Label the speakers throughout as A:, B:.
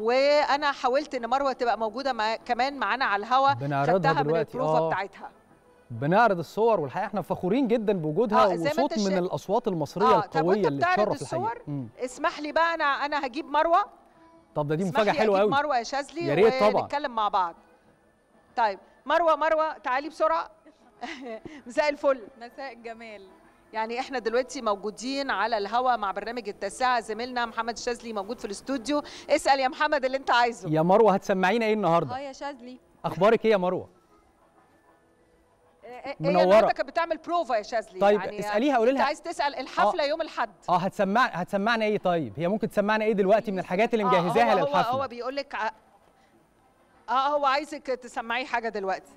A: وأنا حاولت ان مروة تبقى موجودة مع كمان معانا على الهوا
B: بنعرضها
A: خدتها من
B: دلوقتي
A: البروفا
B: آه.
A: بتاعتها.
B: بنعرض الصور والحقيقة إحنا فخورين جدا بوجودها
A: آه،
B: وصوت من. الأصوات
A: المصرية طب القوية
B: اللي
A: بتعرض
B: تشرف الحقيقة.
A: الصور؟
B: مم.
A: اسمح لي بقى أنا أنا هجيب مروة.
B: طب ده دي مفاجأة
A: حلوة
B: قوي
A: مروة يا شاذلي
B: يا ريت طبعا.
A: ونتكلم مع بعض. طيب مروة مروة تعالي بسرعة. مساء الفل.
C: مساء الجمال.
A: يعني إحنا دلوقتي موجودين على الهوا مع برنامج التاسعه زميلنا محمد الشاذلي موجود في الاستوديو. اسأل يا محمد اللي انت عايزه.
B: يا مروة هتسمعينا إيه
C: آه
B: النهارده
C: يا شاذلي.
B: أخبارك إيه يا مروة؟
A: هي
B: منورة.
A: النهارده كانت بتعمل بروفا يا شاذلي؟
B: طيب
A: يعني
B: اسأليها قولي
A: انت
B: لها
A: عايز تسأل الحفلة يوم الأحد.
B: آه هتسمع هتسمعنا إيه طيب؟ هي ممكن تسمعنا إيه دلوقتي من الحاجات اللي
A: آه،
B: مجهزاها
A: هو هو,
B: للحفلة؟
A: هو بيقول لك آه هو عايزك تسمعيه حاجة دلوقتي.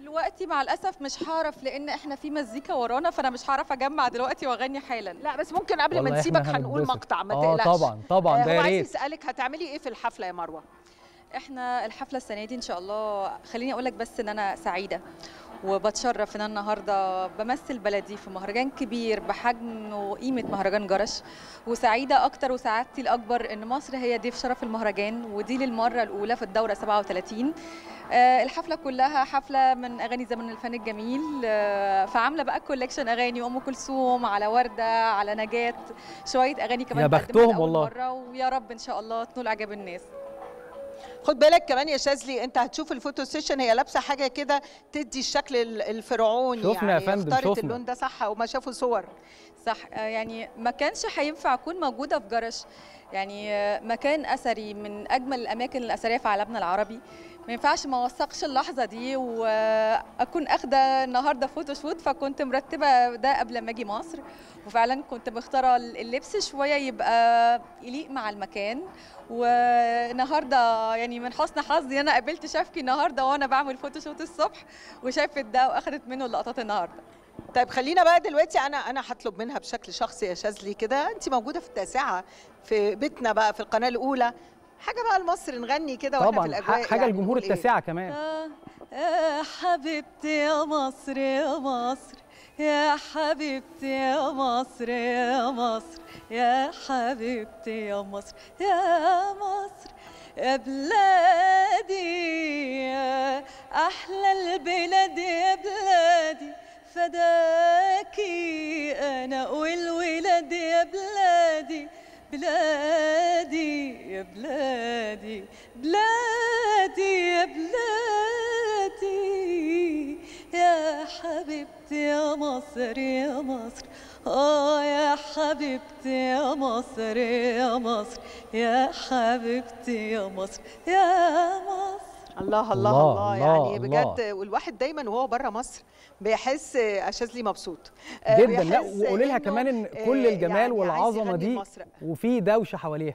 C: دلوقتي مع الأسف مش هعرف لأن إحنا في مزيكا ورانا فأنا مش هعرف أجمع دلوقتي وأغني حالا.
A: لا بس ممكن قبل ما نسيبك هنقول. مقطع ما
B: آه
A: تقلقش.
B: طبعا طبعا
A: آه،
B: ده
A: هو عايز
B: ريت.
A: يسألك هتعملي إيه في الحفلة يا مروة؟
C: إحنا الحفلة السنة دي إن شاء الله خليني أقول لك بس إن أنا سعيدة. وبتشرف إن أنا النهارده بمثل بلدي في مهرجان كبير بحجم وقيمه مهرجان جرش. وسعيدة أكتر وسعادتي الأكبر إن مصر هي ضيف شرف المهرجان ودي للمرة الأولى في الدورة 37 آه، الحفلة كلها حفلة من أغاني زمن الفن الجميل. آه، فعاملة بقى كولكشن أغاني أم كلثوم على وردة على نجاة شوية أغاني كمان
B: يا بختهم والله.
C: مرة ويا رب إن شاء الله تنول إعجاب الناس.
A: خد بالك كمان يا شاذلي انت هتشوف ال photo session هي لابسة حاجة كده تدي الشكل ال- الفرعوني
B: شفنا يا
A: يعني
B: فندم،
A: اختارت
B: شفنا.
A: اللون ده صح وما شافوا صور.
C: صح آه، يعني ما كانش هينفع أكون موجودة في جرش. يعني آه، مكان أثري من أجمل الأماكن الأثرية في عالمنا العربي. ما ينفعش ما اوثقش اللحظة دي وأكون أخدة النهارده photo shoot فكنت مرتبة ده قبل ما أجي مصر وفعلا كنت مختارة اللبس شوية يبقى يليق مع المكان. والنهارده يعني من حسن حظي أنا قابلت شافكي النهارده وأنا بعمل فوتو شوت الصبح وشافت ده وأخدت منه اللقطات النهارده.
A: طيب خلينا بقى دلوقتي أنا أنا هطلب منها بشكل شخصي يا شاذلي كده. انت موجودة في التاسعة في بيتنا بقى في القناة الأولى. حاجة بقى لمصر نغني كده وإحنا في
B: طبعا الأجواء حاجة
A: يعني
B: الجمهور
A: إيه؟
B: التاسعه كمان.
C: آه، يا حبيبتي يا مصر يا مصر يا حبيبتي يا مصر يا مصر يا حبيبتي يا مصر يا مصر. يا بلادي يا أحلى البلاد يا بلادي. فداكي أنا والولاد يا بلادي. بلادي. يا بلادي بلادي يا بلادي. يا حبيبتي يا مصر يا مصر. آه يا حبيبتي يا مصر يا مصر. يا حبيبتي يا مصر يا مصر.
A: الله الله
B: الله،
A: الله,
B: الله،
A: يعني
B: الله.
A: بجد والواحد دايما وهو بره مصر بيحس يا شاذلي مبسوط. آه،
B: جدا. لا وقولي لها كمان إن
A: آه،
B: كل الجمال
A: يعني والعظمة
B: دي. وفي دوشة حواليها.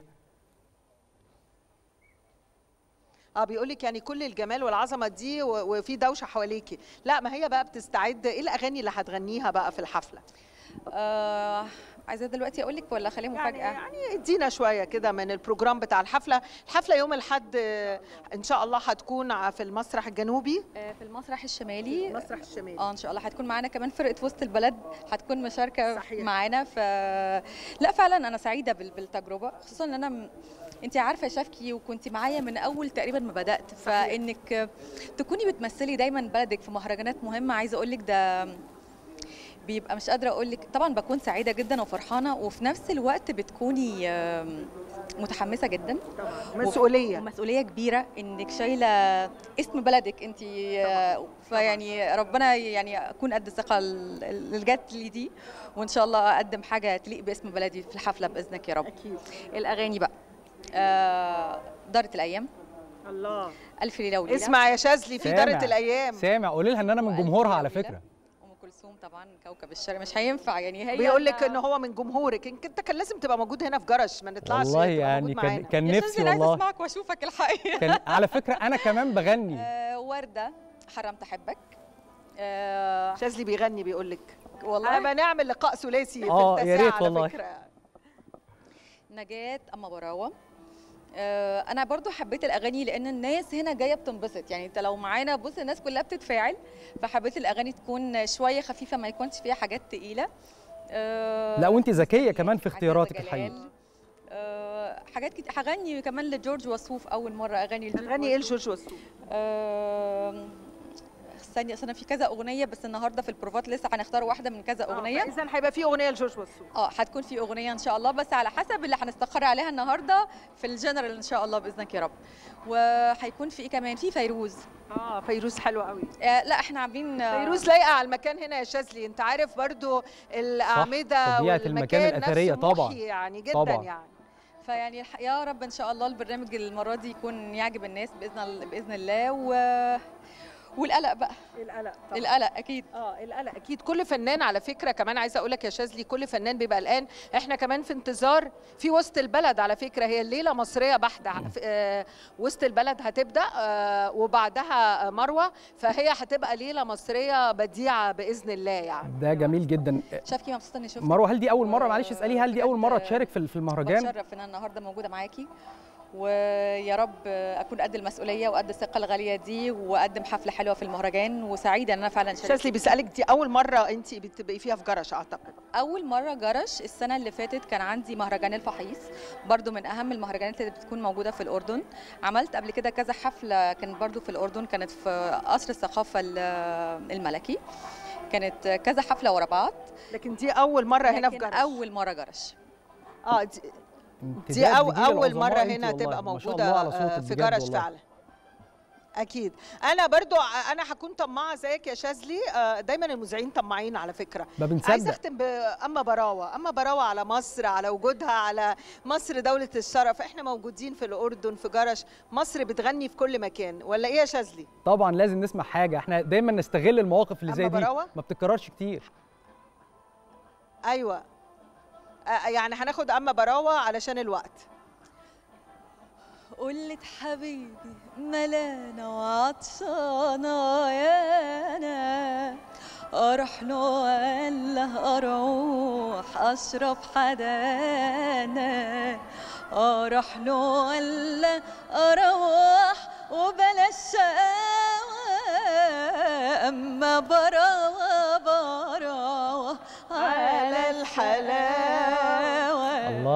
A: آه بيقول لك يعني كل الجمال والعظمة دي وفي دوشة حواليكي. لا ما هي بقى بتستعد. إيه الأغاني اللي هتغنيها بقى في الحفلة؟
C: آه عايزة دلوقتي أقول لك ولا خليها
A: يعني
C: مفاجأة؟
A: يعني ادينا شوية كده من البروجرام بتاع الحفلة. الحفلة يوم الأحد آه، إن شاء الله هتكون في المسرح الجنوبي.
C: آه، في المسرح الشمالي.
A: المسرح الشمالي.
C: آه إن شاء الله هتكون معانا. كمان فرقة وسط البلد هتكون مشاركة
A: صحيح.
C: معانا. ف لا فعلا أنا سعيدة بال- بالتجربة. خصوصا إن أنا. انت عارفة شافكي وكنت معايا من أول تقريبا ما بدأت. فإنك تكوني بتمثلي دايما بلدك في مهرجانات مهمة عايزة أقول لك ده بيبقى مش قادرة أقول لك طبعا بكون سعيدة جدا وفرحانة وفي نفس الوقت بتكوني متحمسة جدا
A: مسؤولية.
C: ومسؤولية كبيرة إنك شايلة اسم بلدك أنت فيعني ربنا يعني أكون قد الثقه ال- اللي جت لي دي وإن شاء الله أقدم حاجة تليق باسم بلدي في الحفلة بإذنك يا رب.
A: أكيد.
C: الأغاني بقى. آه، دارت الأيام.
A: الله.
C: ألف ليلة وليلة.
A: اسمع يا شاذلي في
B: سامع.
A: دارة الأيام.
B: سامع. قولي لها إن أنا من جمهورها على.
C: فكرة. كلثوم طبعا كوكب الشرق. مش هينفع يعني هي
A: بيقول لك ان هو من جمهورك. إنك أنت كان لازم تبقى موجود هنا في جرش ما نطلعش
B: والله يعني كان
A: معانا.
B: كان نفسي والله.
C: أسمعك وأشوفك الحقيقة.
B: كان على فكرة أنا كمان بغني.
C: آه، وردة حرمت أحبك. آه،
A: شاذلي بيغني بيقول لك.
C: والله؟
A: أما نعمل لقاء ثلاثي في
B: آه، ريت
A: على
B: والله.
A: فكرة.
C: نجاة أما براوة. آه، أنا برضو حبيت الأغاني لأن الناس هنا جاية بتنبسط يعني أنت لو معانا بص الناس كلها بتتفاعل فحبيت الأغاني تكون شوية خفيفة ما يكونش فيها حاجات تقيلة آه،
B: لا وأنت ذكية
C: عزيزة
B: كمان في اختياراتك. الحقيقة
C: آه، حاجات كتير هغني كمان لجورج وسوف أول مرة اغني لجورج
A: هتغني
C: إيه.
A: لجورج وسوف
C: آم، استني أصل أنا في كذا أغنية بس النهارده في البروفات لسه هنختار واحدة من كذا أغنية.
A: اذا هيبقى في أغنية لجورج وسوف.
C: آه هتكون في أغنية إن شاء الله بس على حسب اللي هنستقر عليها النهارده في الجنرال إن شاء الله باذنك يا رب. وهيكون في إيه كمان؟ في فيروز.
A: آه فيروز حلوة قوي
C: آه لا إحنا عاملين آه،
A: فيروز لايقة على المكان هنا يا شاذلي. أنت عارف برضو الأعمدة
B: طبيعة المكان
A: والمكان
B: الأثرية
A: نفسه
B: طبعاً.
A: يعني جدا
B: طبعاً.
A: يعني.
C: فيعني يا رب إن شاء الله البرنامج المرة دي يكون يعجب الناس بإذن بإذن الله. و... والقلق بقى.
A: القلق
C: القلق أكيد.
A: آه القلق أكيد. كل فنان على فكرة كمان عايزة أقول لك يا شاذلي كل فنان بيبقى قلقان. إحنا كمان في انتظار في وسط البلد على فكرة. هي الليلة مصرية بحتة. آه وسط البلد هتبدأ آه وبعدها مروة. فهي هتبقى ليلة مصرية بديعة بإذن الله يعني.
B: ده جميل جدا.
C: شافكي مبسوطة إني شفتك.
B: مروة هل دي أول مرة؟ معلش
C: آه،
B: اسألي هل دي أول
C: مرة
B: تشارك في في المهرجان؟
C: بتشرف إن أنا النهارده موجودة معاكي. ويا رب أكون قد المسؤولية وقد الثقة الغالية دي وأقدم حفلة حلوة في المهرجان وسعيدة إن أنا فعلا شاركت
A: شاذلي بيسألك دي أول مرة انت بتبقي فيها في جرش أعتقد.
C: أول مرة جرش السنة اللي فاتت كان عندي مهرجان الفحيص برضو من أهم المهرجانات اللي بتكون موجودة في الأردن. عملت قبل كده كذا حفلة كانت برضو في الأردن كانت في قصر الثقافة ال- الملكي. كانت كذا حفلة ورا بعض.
A: لكن دي أول مرة هنا في جرش.
C: أول مرة جرش.
A: آه دي, دي أو أول
B: مرة
A: هنا. تبقى
B: موجودة
A: في جرش. فعلا أكيد. أنا برضو أنا هكون طماعة زيك يا شاذلي. آه، دايما المذيعين طماعين على فكرة.
B: ما
A: عايزه
B: بنصدق
A: أختم باما براوة. أما براوة على مصر على وجودها على مصر دولة الشرف. إحنا موجودين في الأردن في جرش مصر بتغني في كل مكان. ولا إيه يا شاذلي؟
B: طبعا لازم نسمع حاجة. إحنا دايما نستغل المواقف اللي زي دي.
A: براوة؟
B: ما بتتكررش كتير.
A: أيوه. يعني هناخد أما براوة علشان الوقت.
C: قلت حبيبي ملانة وعطشانة يا أنا أروح له ولا أروح أشرب حدانا. أروح له ولا أروح وبلاش شقاوة. أما براوة براوة على الحلاوة.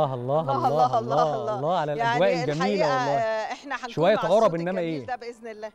B: الله الله
A: الله الله الله الله,
B: الله على
A: يعني
B: الاجواء الجميلة
A: الحقيقة
B: والله.
A: آه،
B: إحنا
A: مع
B: عرب
A: الجميل
B: إيه؟
A: ده بإذن الله.